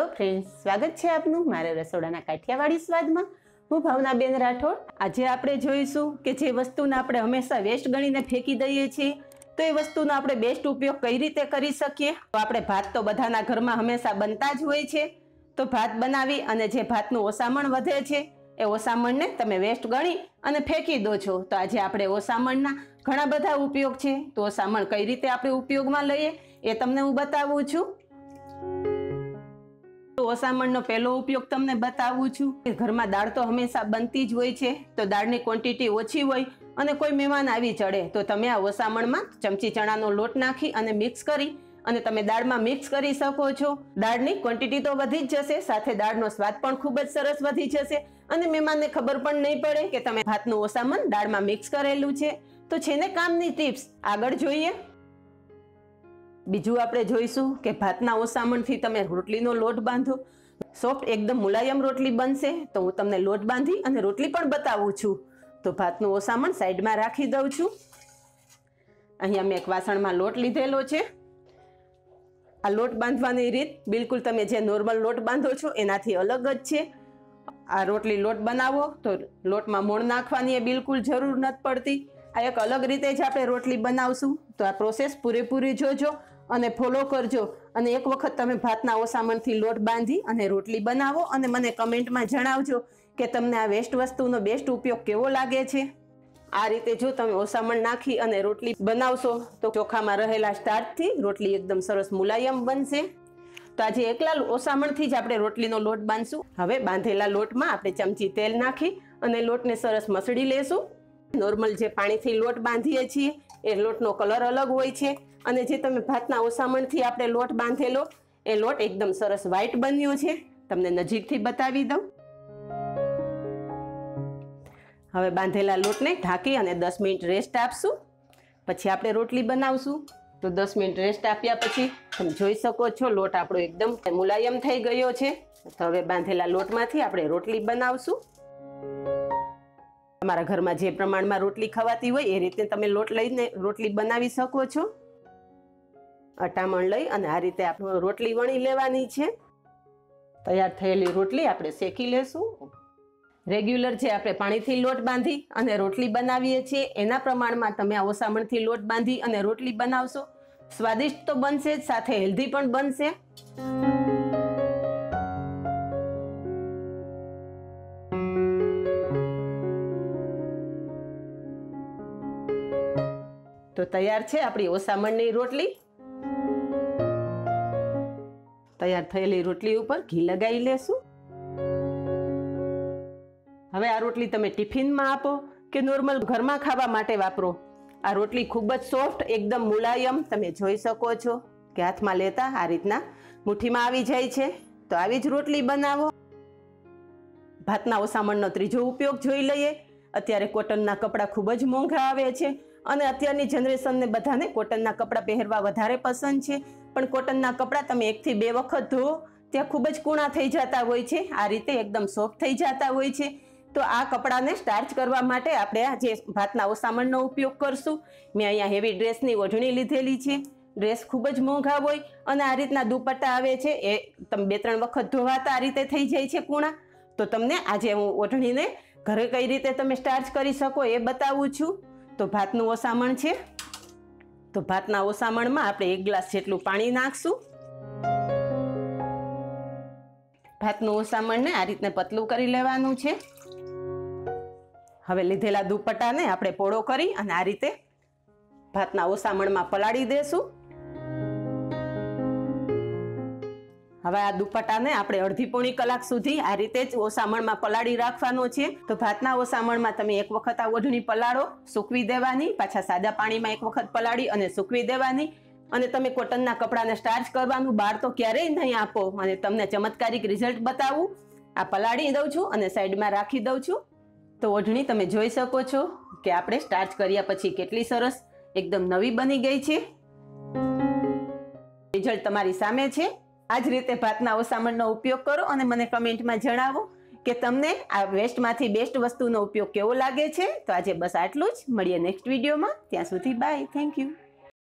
Hello friends સ્વાગત છે આપનું મારા રસોડાના કાઠિયાવાડી સ્વાદમાં. હું ભાવનાબેન રાઠોડ. આજે આપણે જોઈશું કે જે વસ્તુને આપણે હંમેશા વેસ્ટ ગણીને ફેંકી દઈએ છીએ, તો એ વસ્તુનો આપણે બેસ્ટ ઉપયોગ કઈ રીતે કરી શકીએ? તો આપણે ભાત તો બધાના ઘરમાં હંમેશા બનતા જ હોય છે. તો ભાત બનાવી અને જે ભાતનું ઓસામણ વધે છે, એ ઓસામણને તમે વેસ્ટ ગણી અને ફેંકી દો છો. તો આજે આપણે ઓસામણના ઘણા બધા ઉપયોગ છે. તો ઓસામણ કઈ રીતે આપણે ઉપયોગમાં લઈએ એ તમને હું બતાવું છું. તો ઓસામણનો પહેલો ઉપયોગ તમને બતાવું છું. કે ઘરમાં દાળ તો હંમેશા બનતી જ હોય છે, તો દાળની ક્વોન્ટિટી ઓછી હોય અને કોઈ મહેમાન આવી ચડે, તો તમે આ ઓસામણમાં ચમચી ચણાનો લોટ નાખી અને મિક્સ કરી અને તમે દાળમાં મિક્સ કરી શકો છો. દાળની ક્વોન્ટિટી તો વધી જ જશે, સાથે દાળનો સ્વાદ પણ ખૂબ જ સરસ વધી જશે અને મહેમાનને ખબર પણ નહીં પડે કે તમે ભાતનું ઓસામણ દાળમાં મિક્સ કરેલું છે. તો છે ને કામની ટિપ્સ આગળ જોઈએ. બીજું આપણે જોઈશું કે ભાતના ઓસામણથી તમે રોટલીનો લોટ બાંધો. સોફ્ટ એકદમ મુલાયમ રોટલી બનશે, તો હું તમને લોટ બાંધી અને રોટલી પણ બતાવું છું. તો ભાતનું ઓસામણ સાઈડમાં રાખી દઉં છું. અહીંયા મેં એક વાસણમાં લોટ લીધેલો છે. આ લોટ બાંધવાની રીત બિલકુલ તમે જે નોર્મલ લોટ બાંધો છો એનાથી અલગ જ છે. આ રોટલી લોટ બનાવો તો લોટમાં મોણ નાખવાની એ બિલકુલ જરૂર નથી પડતી. આ એક અલગ રીતે જ આપણે રોટલી બનાવશું. તો આ પ્રોસેસ પૂરેપૂરી જોજો. અને ફોલો કરજો. અને એક વખત તમે ભાતના ઓસામણથી લોટ બાંધી અને રોટલી બનાવો અને મને કમેન્ટમાં જણાવજો કે તમને આ વેસ્ટ વસ્તુનો બેસ્ટ ઉપયોગ કેવો લાગે છે. આ રીતે જો તમે ઓસામણ નાખી અને રોટલી બનાવશો તો ચોખામાં રહેલા સ્ટાર્ચથી રોટલી એકદમ સરસ મુલાયમ બનશે. તો આજે એકલા ઓસામણથી જ આપણે રોટલીનો લોટ બાંધશું. હવે બાંધેલા લોટમાં આપણે ચમચી તેલ નાખી અને લોટને સરસ મસળી લેશું. નોર્મલ જે પાણીથી લોટ બાંધીએ છીએ, એ લોટનો કલર અલગ હોય છે. અને જે તમે ભાતના ઓસામણથી આપણે લોટ બાંધેલો, એ લોટ એકદમ સરસ વ્હાઈટ બન્યો છે. તમને નજીકથી બતાવી દઉં. હવે બાંધેલા લોટને ઢાંકી અને દસ મિનિટ રેસ્ટ આપશું. પછી આપણે રોટલી બનાવશું. તો દસ મિનિટ રેસ્ટ આપ્યા પછી તમે જોઈ શકો છો, લોટ આપણો એકદમ મુલાયમ થઈ ગયો છે. તો હવે બાંધેલા લોટમાંથી આપણે રોટલી બનાવશું. તમારા ઘરમાં જે પ્રમાણમાં રોટલી ખવાતી હોય, એ રીતે તમે લોટ લઈને રોટલી બનાવી શકો છો. અટામણ લઈ અને આ રીતે આપણે રોટલી વણી લેવાની છે. તૈયાર થયેલી રોટલી આપણે શેકી લેશું. રેગ્યુલર જે આપણે પાણીથી લોટ બાંધી અને રોટલી બનાવીએ છીએ, એના પ્રમાણમાં તમે આ ઓસામણથી લોટ બાંધી અને રોટલી બનાવશો. સ્વાદિષ્ટ તો બનશે જ, સાથે હેલ્ધી પણ બનશે. તો તૈયાર છે આપણી ઓસામણની રોટલી. તૈયાર થયેલી રોટલી ઉપર ઘી લગાવી લેશું. હવે આ રોટલી તમે ટિફિનમાં આપો કે નોર્મલ ઘરમાં ખાવા માટે વાપરો. આ રોટલી ખૂબ જ સોફ્ટ, એકદમ મુલાયમ, તમે જોઈ શકો છો કે હાથમાં લેતા આ રીતના મુઠ્ઠીમાં આવી જાય છે. તો આવી જ રોટલી બનાવો. ભાતના ઓસામણનો ત્રીજો ઉપયોગ જોઈ લઈએ. અત્યારે કોટનના કપડાં ખૂબ જ મોંઘા આવે છે. અને અત્યારની જનરેશનને બધાને કોટનના કપડાં પહેરવા વધારે પસંદ છે. પણ કોટનના કપડાં તમે એકથી બે વખત ધોવો ત્યાં ખૂબ જ કૂણા થઈ જતા હોય છે. આ રીતે એકદમ સોફ્ટ થઈ જતા હોય છે. તો આ કપડાને સ્ટાર્ચ કરવા માટે આપણે આ જે ભાતના ઓસામણનો ઉપયોગ કરશું. મેં અહીંયા હેવી ડ્રેસની ઓઢણી લીધેલી છે. ડ્રેસ ખૂબ જ મોંઘા હોય અને આ રીતના દુપટ્ટા આવે છે. એ તમે બે ત્રણ વખત ધોવાતા આ રીતે થઈ જાય છે કૂણા. તો તમને આજે હું ઓઢણીને ઘરે કઈ રીતે તમે સ્ટાર્ચ કરી શકો એ બતાવું છું. તો ભાતનું ઓસામણ છે. તો ભાતના ઓસામણમાં આપણે એક ગ્લાસ જેટલું પાણી નાખશું. ભાતનું ઓસામણને આ રીતને પતલું કરી લેવાનું છે. હવે લીધેલા દુપટ્ટાને આપણે પોળો કરી અને આ રીતે ભાતના ઓસામણમાં પલાળી દેશું. હવે આ દુપટ્ટાને આપણે અડધી પોણી કલાક સુધી આ રીતે જ ઓસામણમાં પલાળી રાખવાનો છે. તો ભાતના ઓસામણમાં તમે એક વખત આ ઓઢણી પલાળો, સૂકવી દેવાની, પાછા સાદા પાણીમાં એક વખત પલાળી અને સૂકવી દેવાની. અને તમે કોટનના કપડાને સ્ટાર્ચ કરવાનું, બહાર તો ક્યારેય નહીં આપો. અને તમને ચમત્કારિક રિઝલ્ટ બતાવું. આ પલાળી દઉં છું અને સાઈડમાં રાખી દઉં છું. તો ઓઢણી તમે જોઈ શકો છો કે આપણે સ્ટાર્ચ કર્યા પછી કેટલી સરસ, એકદમ નવી બની ગઈ છે. રિઝલ્ટ તમારી સામે છે. આ જ રીતે ભાતના ઓસામણનો ઉપયોગ કરો અને મને કમેન્ટમાં જણાવો કે તમને આ વેસ્ટમાંથી બેસ્ટ વસ્તુનો ઉપયોગ કેવો લાગે છે. તો આજે બસ આટલું જ. મળીએ નેક્સ્ટ વિડીયોમાં. ત્યાં સુધી બાય. Thank you.